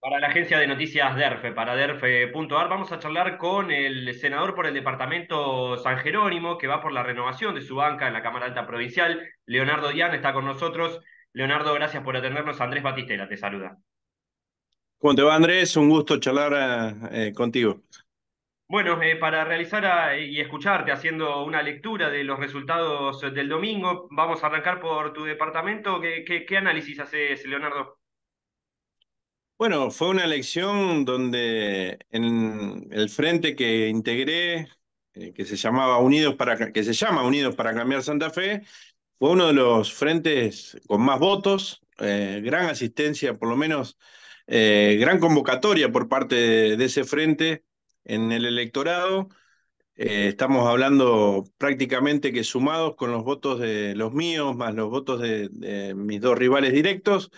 Para la agencia de noticias DERFE, para DERFE.ar, vamos a charlar con el senador por el departamento San Jerónimo, que va por la renovación de su banca en la Cámara Alta Provincial. Leonardo Diana está con nosotros. Leonardo, gracias por atendernos. Andrés Batistela te saluda. ¿Cómo te va, Andrés? Un gusto charlar eh, contigo. Bueno, eh, para realizar y escucharte haciendo una lectura de los resultados del domingo, vamos a arrancar por tu departamento. ¿Qué, qué, qué análisis haces, Leonardo? Bueno, fue una elección donde en el frente que integré, eh, que se llamaba Unidos para que se llama Unidos para Cambiar Santa Fe, fue uno de los frentes con más votos, eh, gran asistencia, por lo menos eh, gran convocatoria por parte de, ese frente en el electorado. estamos hablando prácticamente que sumados con los votos de los míos, más los votos de mis dos rivales directos,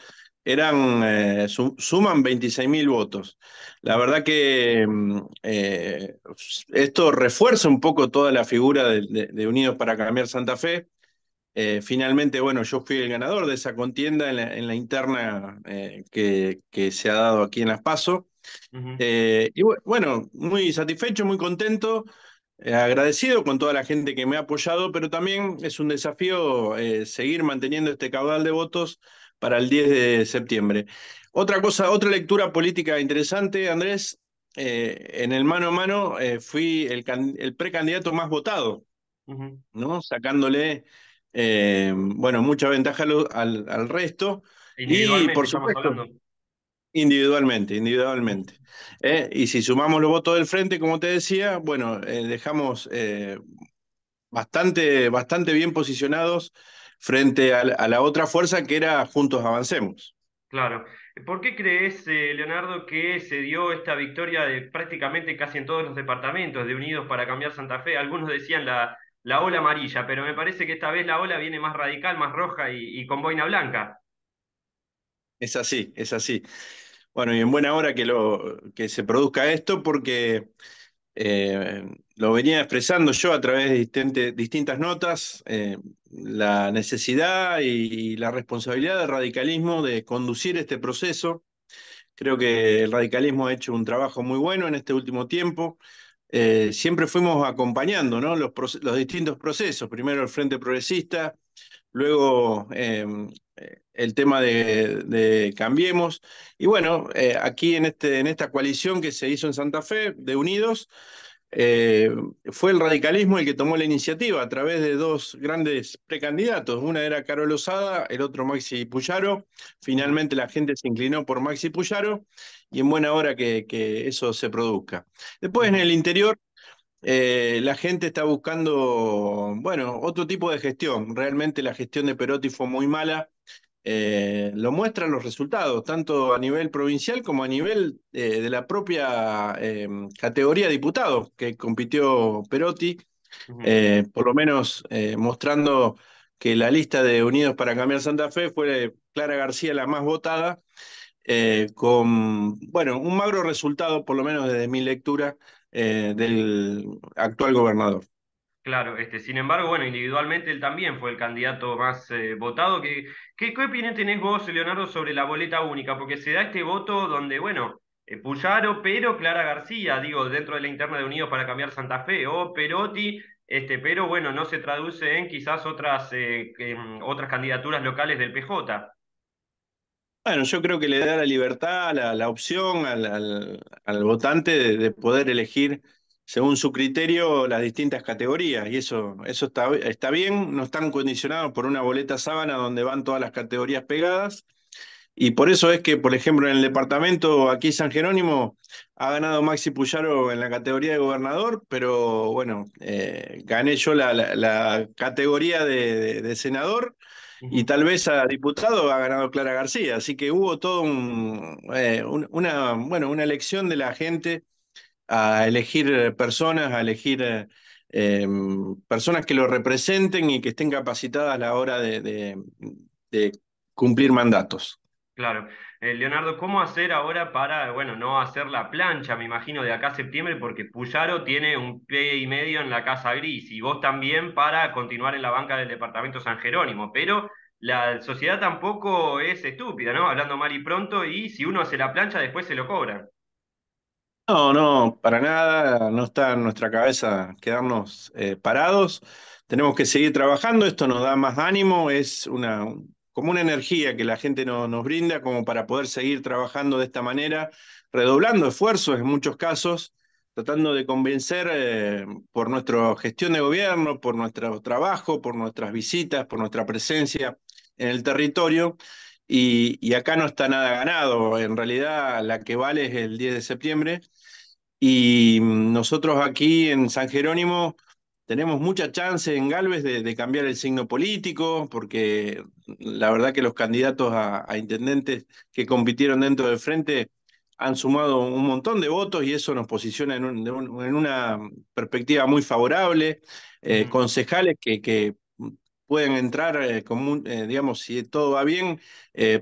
eran, eh, suman 26.000 votos. La verdad que mm, eh, esto refuerza un poco toda la figura de, Unidos para Cambiar Santa Fe. Eh, finalmente, bueno, yo fui el ganador de esa contienda en la, interna que, que, se ha dado aquí en Las Paso. y bueno, muy satisfecho, muy contento. Agradecido con toda la gente que me ha apoyado, pero también es un desafío seguir manteniendo este caudal de votos para el 10 de septiembre. Otra cosa, otra lectura política interesante, Andrés, eh, en el mano a mano eh, fui el, el, precandidato más votado, ¿no? Sacándole, eh, bueno, mucha ventaja al, al resto. Y por supuesto, individualmente, individualmente. y si sumamos los votos del frente, como te decía, bueno, dejamos bastante, bastante bien posicionados frente a, la otra fuerza que era Juntos Avancemos. Claro. ¿Por qué crees, eh, Leonardo, que se dio esta victoria de prácticamente casi en todos los departamentos de Unidos para Cambiar Santa Fe? Algunos decían la, la ola amarilla, pero me parece que esta vez la ola viene más radical, más roja y, con boina blanca. Es así, es así. Bueno, y en buena hora que, lo, que se produzca esto porque eh, lo venía expresando yo a través de distintas notas, eh, la necesidad y, la responsabilidad del radicalismo de conducir este proceso. Creo que el radicalismo ha hecho un trabajo muy bueno en este último tiempo. Eh, siempre fuimos acompañando los, los, distintos procesos, primero el Frente Progresista, luego em, el tema de, Cambiemos, y bueno, aquí en, este, en esta coalición que se hizo en Santa Fe de Unidos, eh, fue el radicalismo el que tomó la iniciativa a través de dos grandes precandidatos. Una era Carol Osada, el otro Maxi Puyaro. Finalmente la gente se inclinó por Maxi Puyaro y en buena hora que, eso se produzca. Después en el interior eh, la gente está buscando, bueno, otro tipo de gestión. Realmente la gestión de Perotti fue muy mala. Eh, lo muestran los resultados, tanto a nivel provincial como a nivel eh, de la propia categoría de diputados que compitió Perotti, por lo menos mostrando que la lista de Unidos para Cambiar Santa Fe fue Clara García la más votada, con bueno, un magro resultado, por lo menos desde mi lectura, del actual gobernador. Claro, este, sin embargo, bueno, individualmente él también fue el candidato más eh, votado. ¿Qué, qué, opinión tenés vos, Leonardo, sobre la boleta única? Porque se da este voto donde, bueno, eh, Puyaro, pero Clara García, digo, dentro de la interna de Unidos para cambiar Santa Fe, o Perotti, este, pero bueno, no se traduce en quizás otras, eh, otras candidaturas locales del PJ. Bueno, yo creo que le da la libertad, la, opción al, votante de poder elegir según su criterio las distintas categorías y eso, eso está, está bien, no están condicionados por una boleta sábana donde van todas las categorías pegadas y por eso es que, por ejemplo, en el departamento aquí San Jerónimo ha ganado Maxi Puyaro en la categoría de gobernador, pero bueno, eh, gané yo la, la, categoría de, senador y tal vez a diputado ha ganado Clara García, así que hubo todo eh, una, bueno, una elección de la gente a elegir personas, a elegir eh, em, personas que lo representen y que estén capacitadas a la hora de, cumplir mandatos. Claro. Eh, Leonardo, ¿cómo hacer ahora para, bueno, no hacer la plancha, me imagino, de acá a septiembre, porque Puyaro tiene un pie y medio en la Casa Gris y vos también para continuar en la banca del Departamento San Jerónimo, pero la sociedad tampoco es estúpida, ¿no? Hablando mal y pronto, y si uno hace la plancha, después se lo cobran. No, no, para nada, no está en nuestra cabeza quedarnos eh, parados. Tenemos que seguir trabajando, esto nos da más ánimo, es una, como una energía que la gente no, nos brinda como para poder seguir trabajando de esta manera, redoblando esfuerzos en muchos casos, tratando de convencer eh, por nuestra gestión de gobierno, por nuestro trabajo, por nuestras visitas, por nuestra presencia en el territorio, y, y, acá no está nada ganado. En realidad, la que vale es el 10 de septiembre. Y nosotros aquí en San Jerónimo tenemos mucha chance en Galvez de, de cambiar el signo político, porque la verdad que los candidatos a, a intendentes que compitieron dentro del frente han sumado un montón de votos y eso nos posiciona en, un, en una perspectiva muy favorable. Eh. Concejales que, que pueden entrar, eh, eh, digamos, si todo va bien,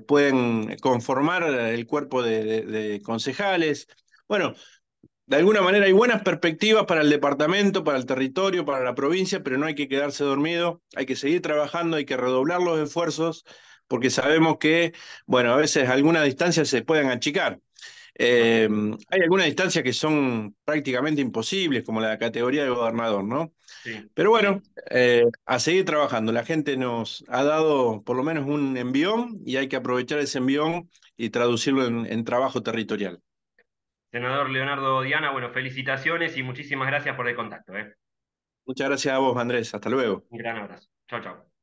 pueden conformar el cuerpo de, de, de, concejales. Bueno, de alguna manera hay buenas perspectivas para el departamento, para el territorio, para la provincia, pero no hay que quedarse dormido, hay que seguir trabajando, hay que redoblar los esfuerzos, porque sabemos que, bueno, a veces algunas distancias se pueden achicar. Eh, hay algunas distancias que son prácticamente imposibles, como la categoría de gobernador, ¿no? Sí. Pero bueno, eh, a seguir trabajando. La gente nos ha dado por lo menos un envión y hay que aprovechar ese envión y traducirlo en, en trabajo territorial. Senador Leonardo Diana, bueno, felicitaciones y muchísimas gracias por el contacto. ¿eh? Muchas gracias a vos, Andrés. Hasta luego. Un gran abrazo. Chao, chao.